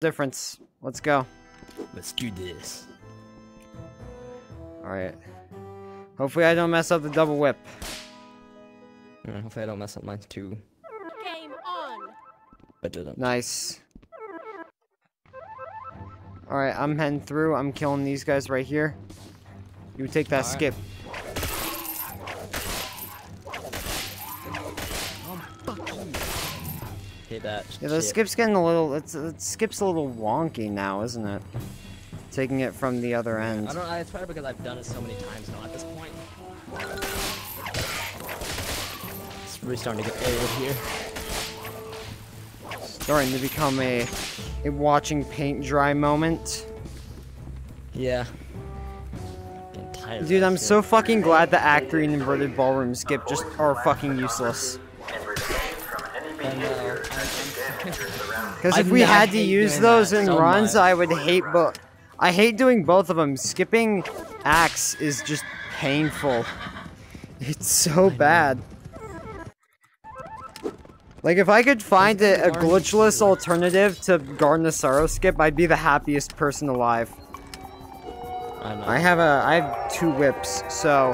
difference. Let's go. Let's do this. Alright. Hopefully I don't mess up the double whip. Uh, hopefully I don't mess up mine too. Game on. But didn't. Nice. Alright, I'm heading through. I'm killing these guys right here. You take that Alright. skip. Hit that. Yeah, the shit. skip's getting a little. It's, it skip's a little wonky now, isn't it? Taking it from the other end. I don't. It's probably because I've done it so many times now. At this point, it's really starting to get old here. Starting to become a a watching paint dry moment. Yeah. Getting tired. of Dude, I'm so fucking glad the actor and inverted ballroom skip just are fucking useless. I know. Because if we had to use those in so runs, much. I would hate both. I hate doing both of them. Skipping axe is just painful. It's so bad. Like if I could find a, a glitchless alternative to Gardenosaro skip, I'd be the happiest person alive. I know. I have a I have two whips, so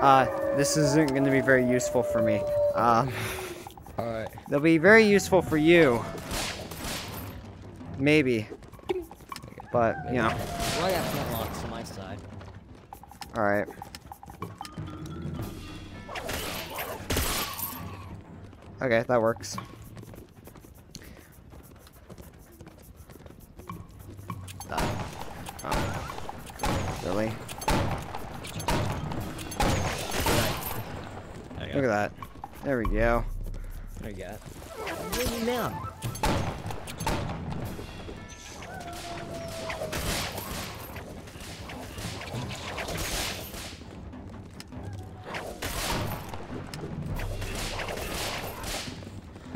uh, this isn't going to be very useful for me. Um, All right. they'll be very useful for you, maybe. But you know, Well, I got on my side. all right. Okay, that works. Uh, oh. Really? Look at that. There we go. There you go. What do you now?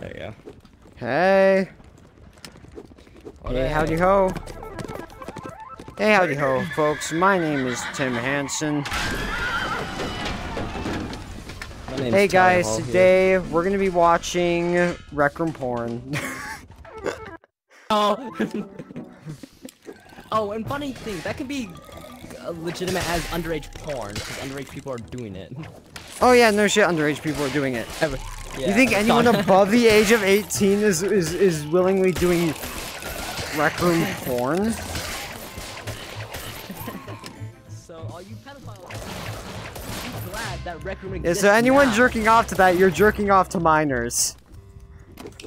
There you go. Hey. Hey, howdy ho. Hey, howdy ho, folks. My name is Tim Hansen. My name's Hey, guys. Hall here. Today we're gonna be watching Rec Room Porn. Oh. oh, and funny thing, that can be uh, legitimate as underage porn because underage people are doing it. oh yeah, no shit. Underage people are doing it. Ever. you think anyone above the age of 18 is is is willingly doing Rec Room Porn? Glad that Rec Room Yeah. exists So anyone now. jerking off to that, you're jerking off to minors.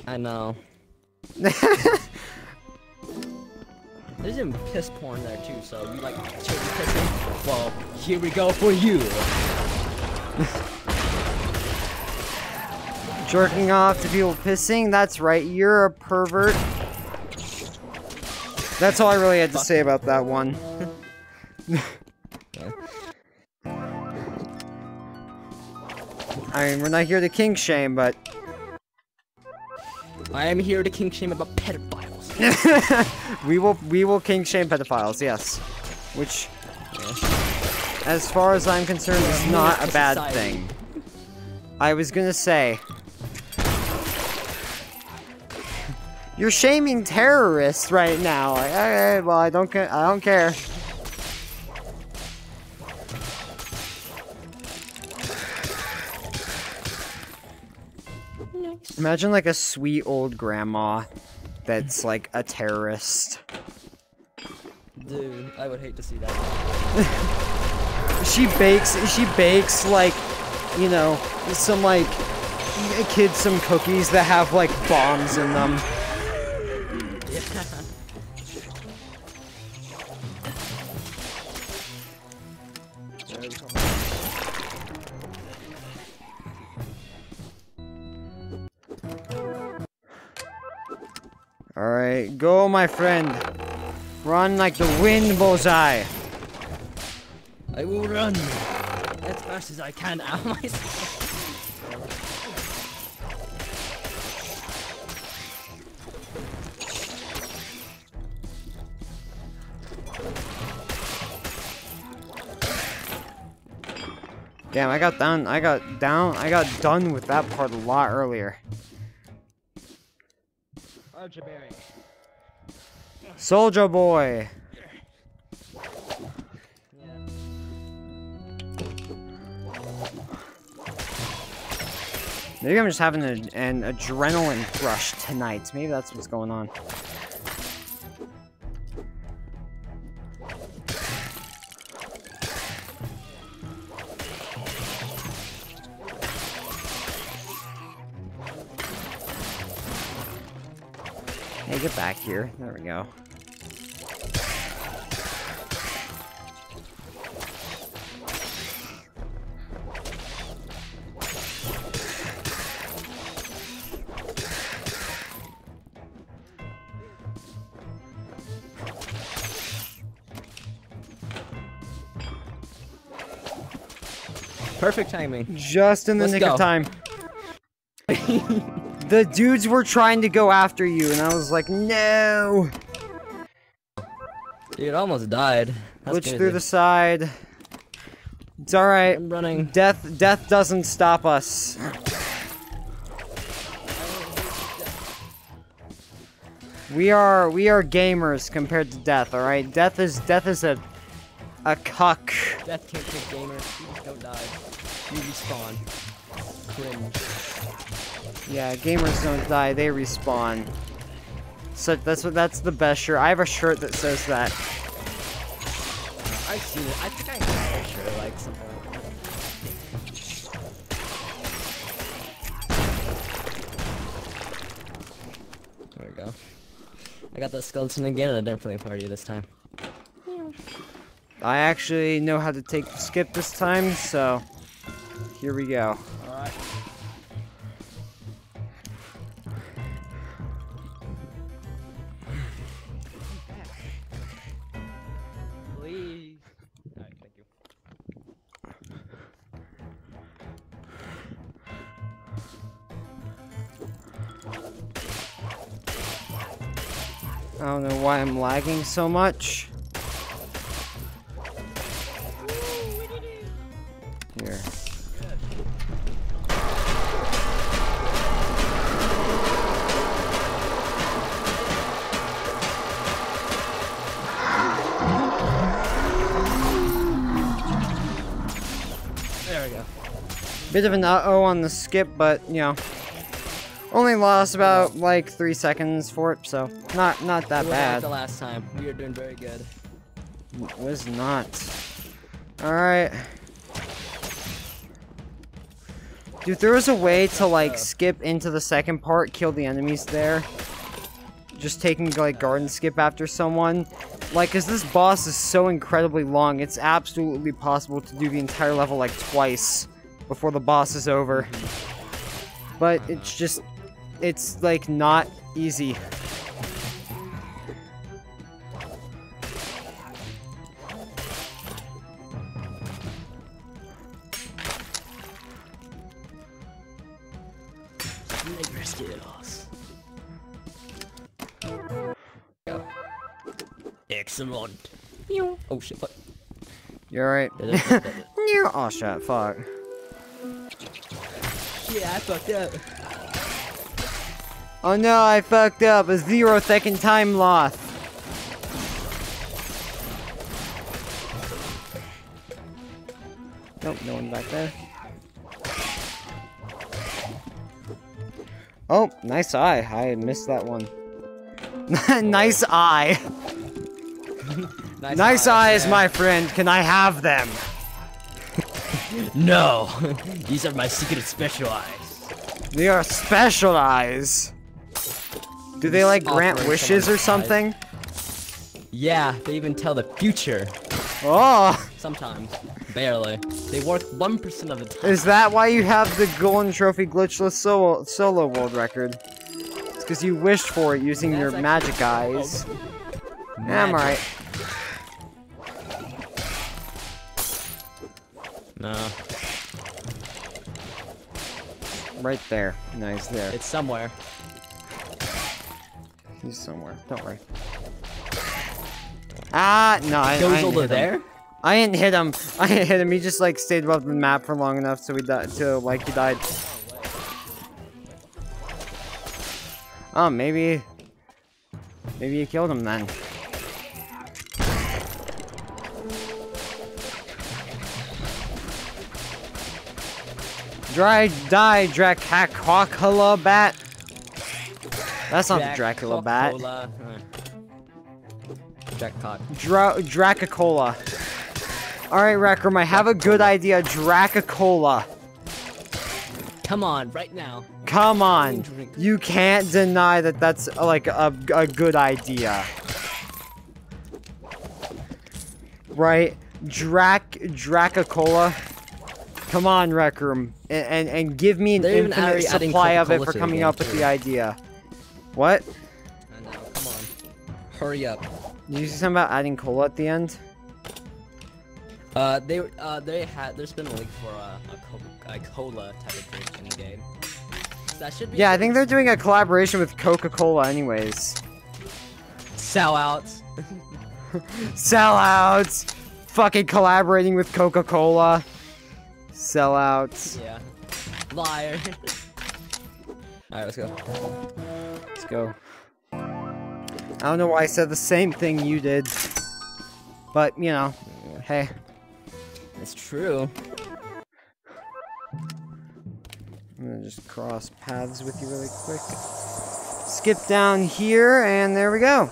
I know. There's even piss porn there too, so you like children pissing? Well, here we go for you. Jerking off to people pissing? That's right, you're a pervert. That's all I really had to say about that one. I mean, we're not here to kink shame, but I am here to king shame about pedophiles. we will we will kink shame pedophiles, yes. Which, as far as I'm concerned, is not a bad Society. thing. I was gonna say. You're shaming terrorists right now. Like, okay, well, I don't I don't care. Imagine like a sweet old grandma that's like a terrorist. Dude, I would hate to see that. She bakes she bakes like you know some like kids some cookies that have like bombs in them. Go my friend. Run like the wind bullseye. I will run as fast as I can out of myself. Damn, I got down I got down I got done with that part a lot earlier. Archerberry. Soldier boy. Maybe I'm just having a, an adrenaline rush tonight. Maybe that's what's going on. Hey, get back here. There we go. Perfect timing. Just in the Let's nick go. of time. the dudes were trying to go after you, and I was like, no! Dude, almost died. That's Glitch through the side. It's alright. I'm running. Death death doesn't stop us. We are we are gamers compared to death, alright? Death is death is a a cuck. Death can't kick gamers. You just don't die. You respawn. Cringe. Yeah, gamers don't die, they respawn. So that's what that's the best shirt. I have a shirt that says that. I've seen it. I think I have a shirt like something. There we go. I got the skeleton again at a different party this time. I actually know how to take the skip this time, so here we go. Alright. Please. I don't know why I'm lagging so much. Bit of an uh-oh on the skip, but, you know, only lost about, like, three seconds for it, so not not that It bad. the last time. We are doing very good. Was not. Alright. Dude, there was a way to, like, uh. skip into the second part, kill the enemies there. Just taking, like, garden skip after someone. Like, cause this boss is so incredibly long, it's absolutely possible to do the entire level, like, twice before the boss is over. But it's just, it's, like, not easy. Negros. Go. Excellent. Oh shit, what? You alright? Did it? Did oh shit, fuck. Yeah, I fucked up. Oh no, I fucked up. A zero second time loss. Nope, no one back there. Oh, nice eye. I missed that one. nice eye. Nice eyes, yeah. my friend. Can I have them? No, these are my secret special eyes. They are special eyes. Do they like grant wishes or something? Yeah, they even tell the future. Oh, Sometimes, barely. They work one percent of the time. is that why you have the golden trophy glitchless solo, solo world record? It's because you wished for it using your magic eyes. Oh. Yeah, I'm alright. No, Right there. Nice there. it's somewhere. He's somewhere. Don't worry. Ah, no, I, Goes over hit him. there. I didn't hit him. I didn't hit him. He just like stayed above the map for long enough so he died. To like he died. Oh, maybe. Maybe you killed him then. Dry die Dracula bat. That's not the Dracula bat. Coca-Cola. Jackpot. Dra Dracacola. Alright, Rec Room, I have a good idea. Dracacola. Come on, right now. Come on. You can't deny that that's like a, a good idea. Right? Drac Dracacola. Come on, Rec Room, and, and and give me an They're infinite supply of it for coming up with the idea. What? I know, come on. Hurry up. Did you say something about adding cola at the end? Uh, they uh they had there's been a leak for a, a, co a cola type of drink in the game. That should be Yeah, I think they're doing a collaboration with Coca-Cola, anyways. sellouts. Sellouts! Fucking collaborating with Coca-Cola. Sellouts. yeah. Liar. Alright, let's go. Let's go. I don't know why I said the same thing you did. But, you know, hey. It's true. I'm gonna just cross paths with you really quick. Skip down here, and there we go.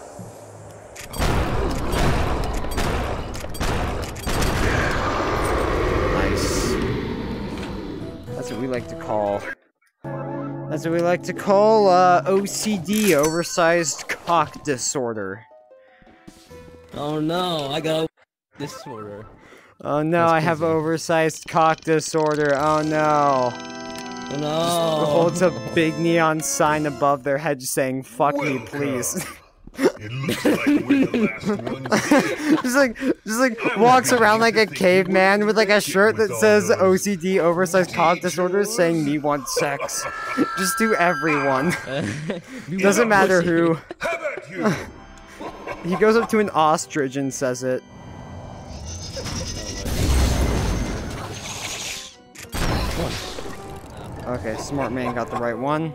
Call. That's what we like to call uh, OCD, oversized cock disorder. Oh no, I got disorder. Oh no, That's I have crazy. oversized cock disorder. Oh no. Oh no. holds a big neon sign above their head saying, fuck me, please. It looks like we're the last ones. just like, just like walks around like a caveman with like a shirt that says OCD, oversized cock disorder, saying me want sex. Just to everyone. Doesn't matter who. How about you? He goes up to an ostrich and says it. Okay, smart man got the right one.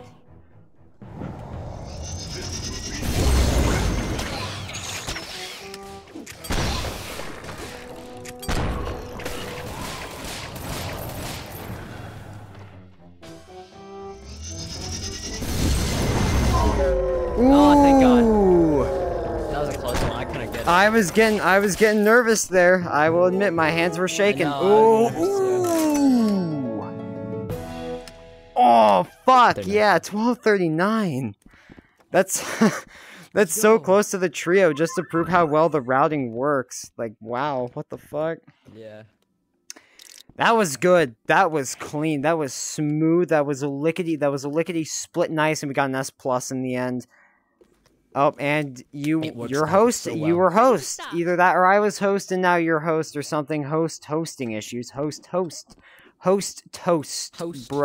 I couldn't get it. I was getting I was getting nervous there. I will admit my hands were shaking. know, I Ooh. Ooh. Oh fuck. Yeah, 1239. That's That's so close to the trio just to prove how well the routing works. Like wow, what the fuck? yeah. That was good. That was clean. That was smooth. That was a lickety. That was a lickety split nice, and we got an S plus in the end. Oh, and you, your host. so You were host. Stop. Either that or I was host, and now you're host or something. Host hosting issues. Host host. Host toast. Toast. Bro.